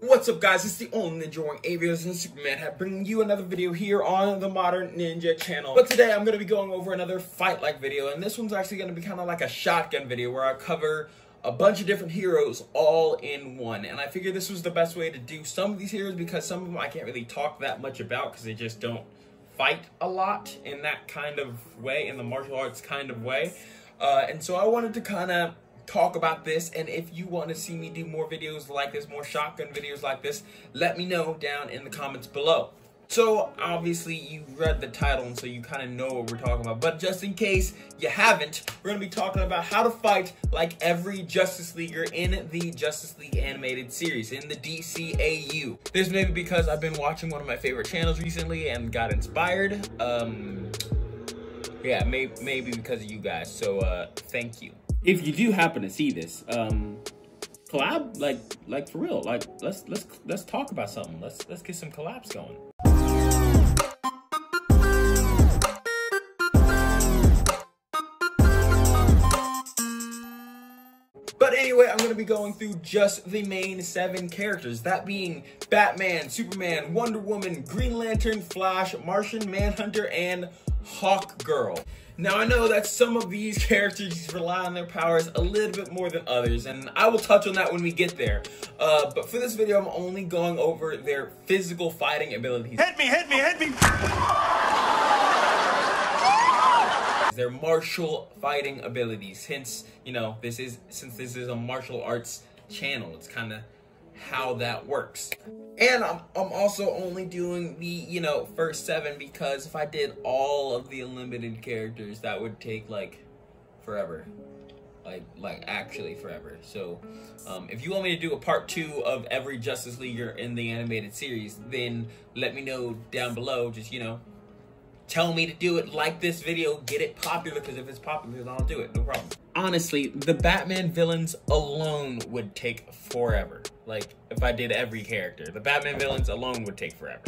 What's up guys, it's the only Ninja Warring Aviators and Superman have bringing you another video here on the Modern Ninja channel. But today I'm going to be going over another fight-like video, and this one's actually going to be kind of like a shotgun video where I cover a bunch of different heroes all in one. And I figured this was the best way to do some of these heroes because some of them I can't really talk that much about because they just don't fight a lot in that kind of way, in the martial arts kind of way. Uh, and so I wanted to kind of talk about this and if you want to see me do more videos like this more shotgun videos like this let me know down in the comments below. So obviously you read the title and so you kind of know what we're talking about but just in case you haven't we're going to be talking about how to fight like every justice leaguer in the justice league animated series in the dcau this may be because i've been watching one of my favorite channels recently and got inspired um yeah may, maybe because of you guys so uh thank you if you do happen to see this, um, collab, like, like for real, like, let's let's let's talk about something. Let's let's get some collabs going. But anyway, I'm going to be going through just the main seven characters. That being Batman, Superman, Wonder Woman, Green Lantern, Flash, Martian Manhunter, and Hawk Girl. Now I know that some of these characters rely on their powers a little bit more than others, and I will touch on that when we get there. Uh, but for this video, I'm only going over their physical fighting abilities. Hit me, hit me, hit me! Their martial fighting abilities. Hence, you know, this is since this is a martial arts channel, it's kind of how that works. And I'm, I'm also only doing the, you know, first seven because if I did all of the unlimited characters, that would take like forever. Like, like actually forever. So, um, if you want me to do a part two of every Justice Leaguer in the animated series, then let me know down below. Just, you know, tell me to do it, like this video, get it popular, because if it's popular, then I'll do it, no problem. Honestly, the Batman villains alone would take forever. Like, if I did every character. The Batman villains alone would take forever.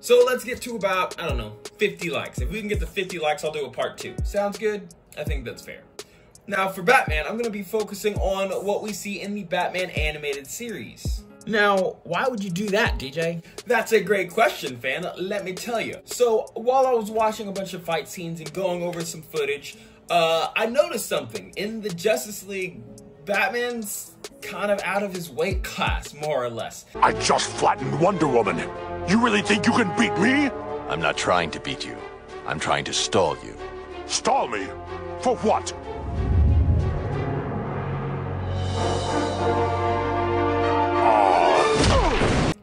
So let's get to about, I don't know, 50 likes. If we can get the 50 likes, I'll do a part two. Sounds good? I think that's fair. Now, for Batman, I'm going to be focusing on what we see in the Batman animated series. Now, why would you do that, DJ? That's a great question, fan. Let me tell you. So, while I was watching a bunch of fight scenes and going over some footage, uh, I noticed something. In the Justice League, Batman's kind of out of his weight class, more or less. I just flattened Wonder Woman. You really think you can beat me? I'm not trying to beat you. I'm trying to stall you. Stall me? For what?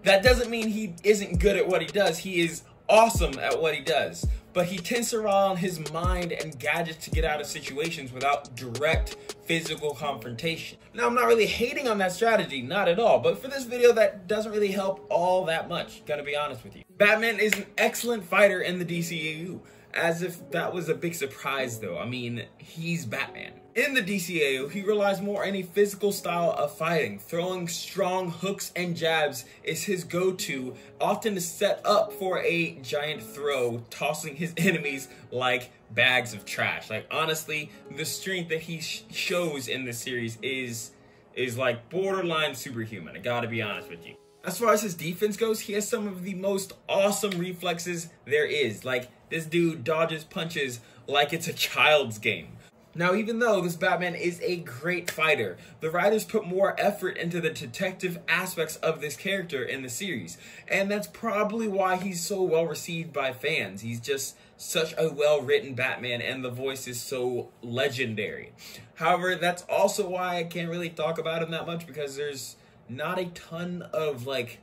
That doesn't mean he isn't good at what he does. He is awesome at what he does. But he tends to rely on his mind and gadgets to get out of situations without direct physical confrontation. Now, I'm not really hating on that strategy, not at all. But for this video, that doesn't really help all that much, gotta be honest with you. Batman is an excellent fighter in the DCEU. As if that was a big surprise, though. I mean, he's Batman. In the DCAU, he relies more on a physical style of fighting. Throwing strong hooks and jabs is his go-to, often to set up for a giant throw, tossing his enemies like bags of trash. Like, honestly, the strength that he sh shows in this series is, is like borderline superhuman. I gotta be honest with you. As far as his defense goes, he has some of the most awesome reflexes there is. Like, this dude dodges punches like it's a child's game. Now, even though this Batman is a great fighter, the writers put more effort into the detective aspects of this character in the series. And that's probably why he's so well received by fans. He's just such a well written Batman, and the voice is so legendary. However, that's also why I can't really talk about him that much because there's not a ton of like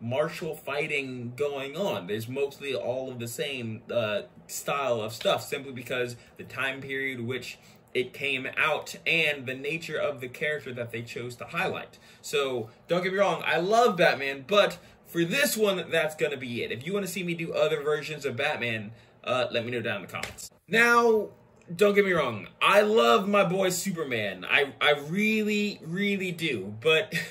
martial fighting going on. There's mostly all of the same uh, style of stuff simply because the time period which it came out and the nature of the character that they chose to highlight. So don't get me wrong, I love Batman, but for this one, that's going to be it. If you want to see me do other versions of Batman, uh, let me know down in the comments. Now, don't get me wrong, I love my boy Superman. I, I really, really do, but...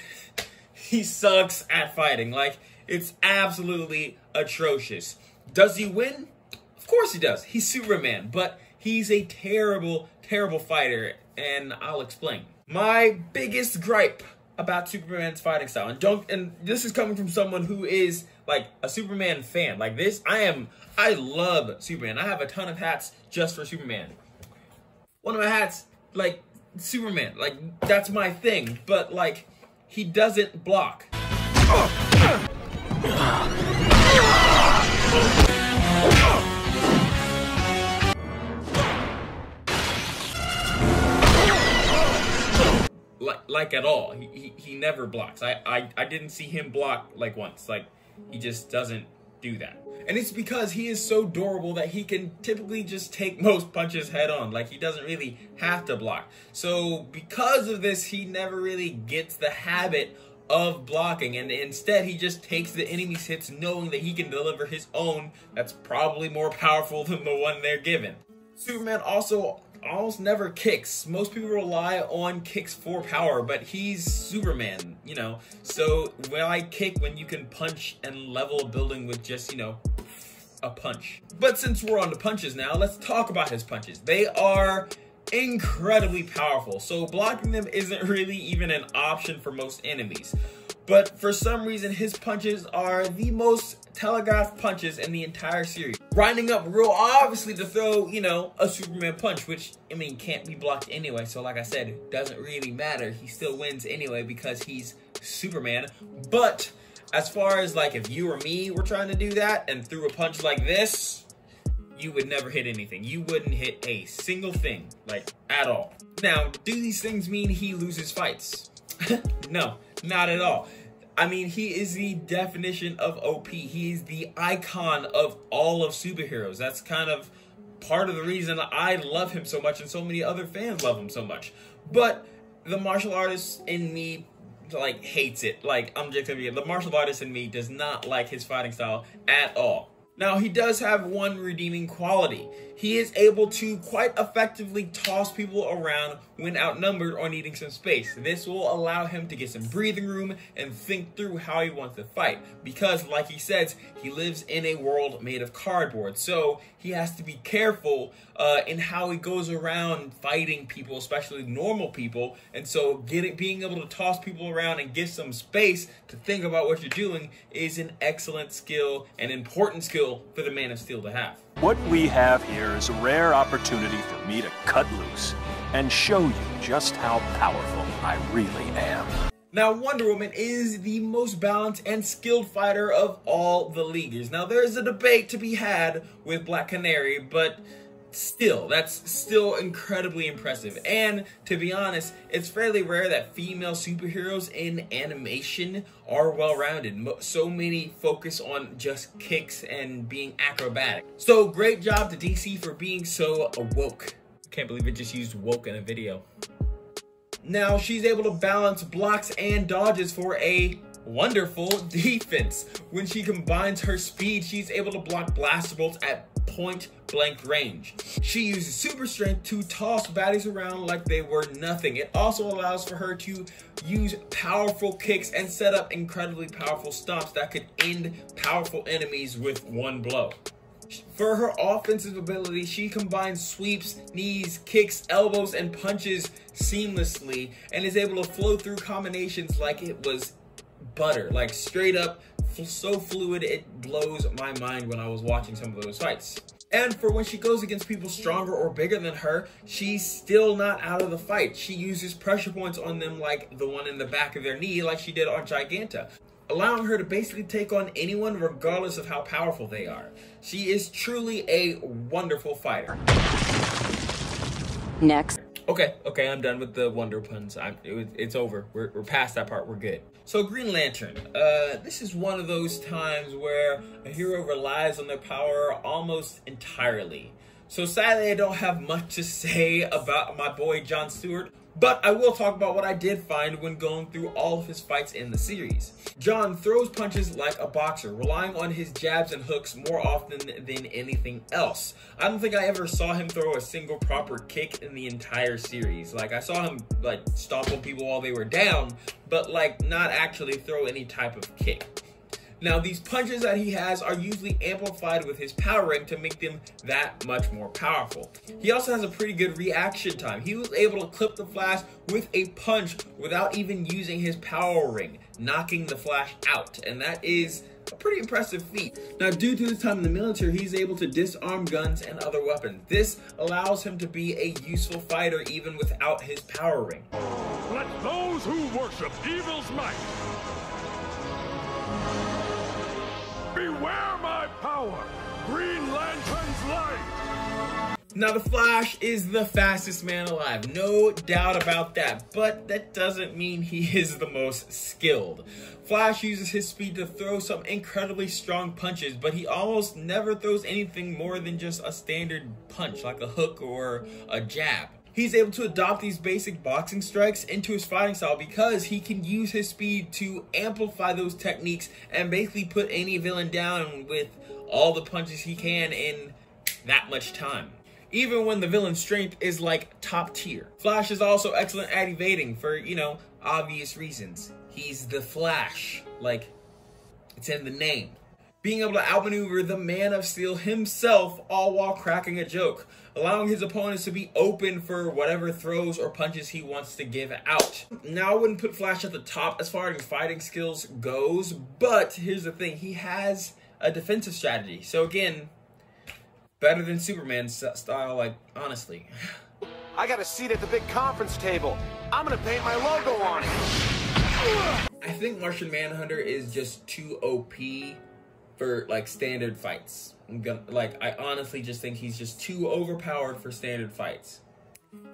he sucks at fighting. Like, it's absolutely atrocious. Does he win? Of course he does. He's Superman, but he's a terrible, terrible fighter, and I'll explain. My biggest gripe about Superman's fighting style. And don't and this is coming from someone who is like a Superman fan. Like this, I am I love Superman. I have a ton of hats just for Superman. One of my hats, like Superman, like that's my thing. But like he doesn't block. like like at all. He, he he never blocks. I, I I didn't see him block like once. Like he just doesn't do that. And it's because he is so durable that he can typically just take most punches head on. Like he doesn't really have to block. So because of this, he never really gets the habit of blocking and instead he just takes the enemy's hits knowing that he can deliver his own that's probably more powerful than the one they're given. Superman also almost never kicks. Most people rely on kicks for power, but he's Superman, you know. So why kick when you can punch and level a building with just, you know, a punch? But since we're on the punches now, let's talk about his punches. They are incredibly powerful, so blocking them isn't really even an option for most enemies. But for some reason, his punches are the most telegraphed punches in the entire series. Grinding up real obviously to throw, you know, a Superman punch, which, I mean, can't be blocked anyway. So like I said, it doesn't really matter. He still wins anyway because he's Superman. But as far as like if you or me were trying to do that and threw a punch like this, you would never hit anything. You wouldn't hit a single thing, like at all. Now, do these things mean he loses fights? no, not at all. I mean, he is the definition of OP. He is the icon of all of superheroes. That's kind of part of the reason I love him so much and so many other fans love him so much. But the martial artist in me like hates it. Like I'm just gonna be the martial artist in me does not like his fighting style at all. Now, he does have one redeeming quality. He is able to quite effectively toss people around when outnumbered or needing some space. This will allow him to get some breathing room and think through how he wants to fight. Because, like he says, he lives in a world made of cardboard. So, he has to be careful uh, in how he goes around fighting people, especially normal people. And so, getting being able to toss people around and get some space to think about what you're doing is an excellent skill, an important skill for the Man of Steel to have. What we have here is a rare opportunity for me to cut loose and show you just how powerful I really am. Now, Wonder Woman is the most balanced and skilled fighter of all the Leaguers. Now, there is a debate to be had with Black Canary, but still, that's still incredibly impressive. And to be honest, it's fairly rare that female superheroes in animation are well rounded. So many focus on just kicks and being acrobatic. So, great job to DC for being so woke. Can't believe it just used woke in a video. Now she's able to balance blocks and dodges for a wonderful defense. When she combines her speed, she's able to block blaster bolts at point blank range. She uses super strength to toss baddies around like they were nothing. It also allows for her to use powerful kicks and set up incredibly powerful stomps that could end powerful enemies with one blow. For her offensive ability, she combines sweeps, knees, kicks, elbows, and punches seamlessly and is able to flow through combinations like it was butter. Like straight up, so fluid, it blows my mind when I was watching some of those fights. And for when she goes against people stronger or bigger than her, she's still not out of the fight. She uses pressure points on them like the one in the back of their knee like she did on Giganta allowing her to basically take on anyone regardless of how powerful they are. She is truly a wonderful fighter. Next. Okay, okay, I'm done with the wonder puns. I'm, it, it's over. We're, we're past that part. We're good. So Green Lantern. Uh, this is one of those times where a hero relies on their power almost entirely. So sadly, I don't have much to say about my boy John Stewart, but I will talk about what I did find when going through all of his fights in the series. John throws punches like a boxer, relying on his jabs and hooks more often than anything else. I don't think I ever saw him throw a single proper kick in the entire series. Like, I saw him, like, stomp on people while they were down, but, like, not actually throw any type of kick. Now, these punches that he has are usually amplified with his power ring to make them that much more powerful. He also has a pretty good reaction time. He was able to clip the Flash with a punch without even using his power ring, knocking the Flash out. And that is a pretty impressive feat. Now, due to his time in the military, he's able to disarm guns and other weapons. This allows him to be a useful fighter even without his power ring. Let those who worship evil's might my power, Green Lantern's light. Now, the Flash is the fastest man alive, no doubt about that, but that doesn't mean he is the most skilled. Flash uses his speed to throw some incredibly strong punches, but he almost never throws anything more than just a standard punch, like a hook or a jab. He's able to adopt these basic boxing strikes into his fighting style because he can use his speed to amplify those techniques and basically put any villain down with all the punches he can in that much time even when the villain's strength is like top tier. Flash is also excellent at evading for, you know, obvious reasons. He's the Flash. Like, it's in the name. Being able to outmaneuver the Man of Steel himself, all while cracking a joke, allowing his opponents to be open for whatever throws or punches he wants to give out. Now, I wouldn't put Flash at the top as far as fighting skills goes, but here's the thing he has a defensive strategy. So, again, better than Superman style, like, honestly. I got a seat at the big conference table. I'm gonna paint my logo on it. I think Martian Manhunter is just too OP for like standard fights. Gonna like I honestly just think he's just too overpowered for standard fights.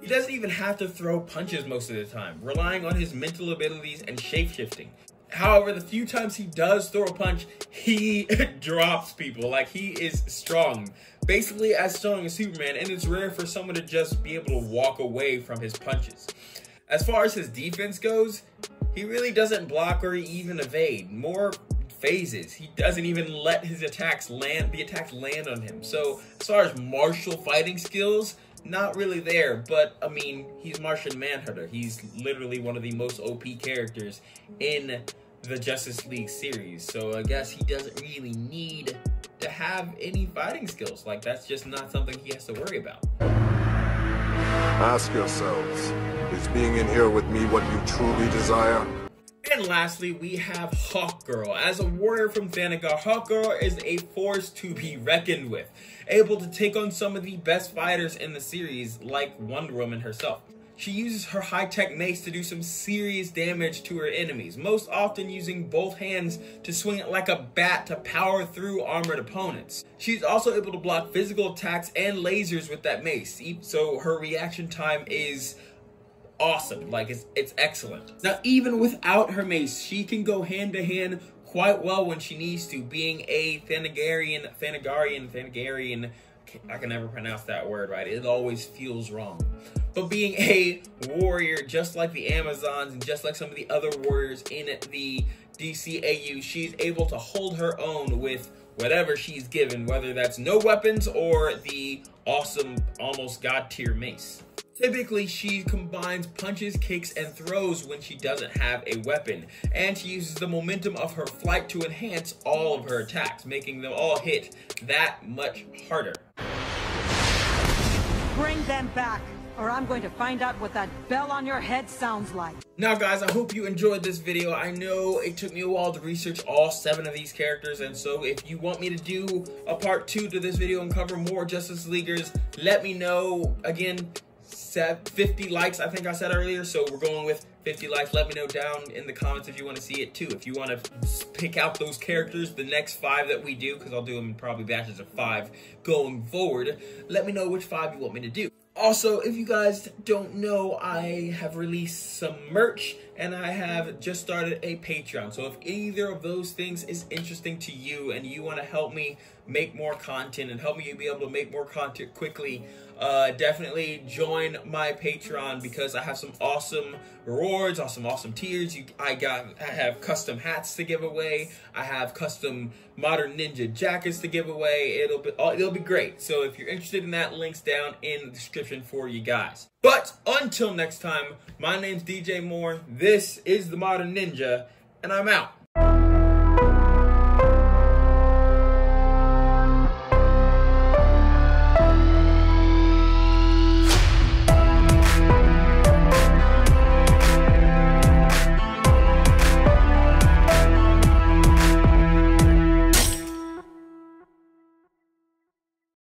He doesn't even have to throw punches most of the time, relying on his mental abilities and shapeshifting. However, the few times he does throw a punch, he drops people. Like he is strong, basically as strong as Superman, and it's rare for someone to just be able to walk away from his punches. As far as his defense goes, he really doesn't block or even evade. More phases. He doesn't even let his attacks land, the attacks land on him. So as far as martial fighting skills, not really there. But I mean, he's Martian Manhunter. He's literally one of the most OP characters in the Justice League series. So I guess he doesn't really need to have any fighting skills. Like that's just not something he has to worry about. Ask yourselves, is being in here with me what you truly desire? And lastly, we have Hawkgirl. As a warrior from Thanagar, Hawkgirl is a force to be reckoned with, able to take on some of the best fighters in the series, like Wonder Woman herself. She uses her high-tech mace to do some serious damage to her enemies, most often using both hands to swing it like a bat to power through armored opponents. She's also able to block physical attacks and lasers with that mace, so her reaction time is awesome. Like it's it's excellent. Now even without her mace, she can go hand to hand quite well when she needs to, being a Thanagarian, Thanagarian, Thanagarian. I can never pronounce that word right. It always feels wrong. But being a warrior, just like the Amazons and just like some of the other warriors in the DCAU, she's able to hold her own with whatever she's given, whether that's no weapons or the awesome, almost god tier mace. Typically, she combines punches, kicks, and throws when she doesn't have a weapon, and she uses the momentum of her flight to enhance all of her attacks, making them all hit that much harder. Bring them back, or I'm going to find out what that bell on your head sounds like. Now guys, I hope you enjoyed this video. I know it took me a while to research all seven of these characters, and so if you want me to do a part two to this video and cover more Justice Leaguers, let me know. Again, 50 likes, I think I said earlier. So we're going with 50 likes. Let me know down in the comments if you want to see it too. If you want to pick out those characters, the next five that we do, because I'll do them in probably batches of five going forward, let me know which five you want me to do. Also, if you guys don't know, I have released some merch and I have just started a Patreon. So if either of those things is interesting to you and you want to help me make more content and help me be able to make more content quickly, uh, definitely join my Patreon because I have some awesome rewards, awesome, awesome tiers. You, I got, I have custom hats to give away. I have custom modern ninja jackets to give away. It'll be, it'll be great. So if you're interested in that, links down in the description for you guys. But until next time, my name's DJ Moore. This is the Modern Ninja, and I'm out.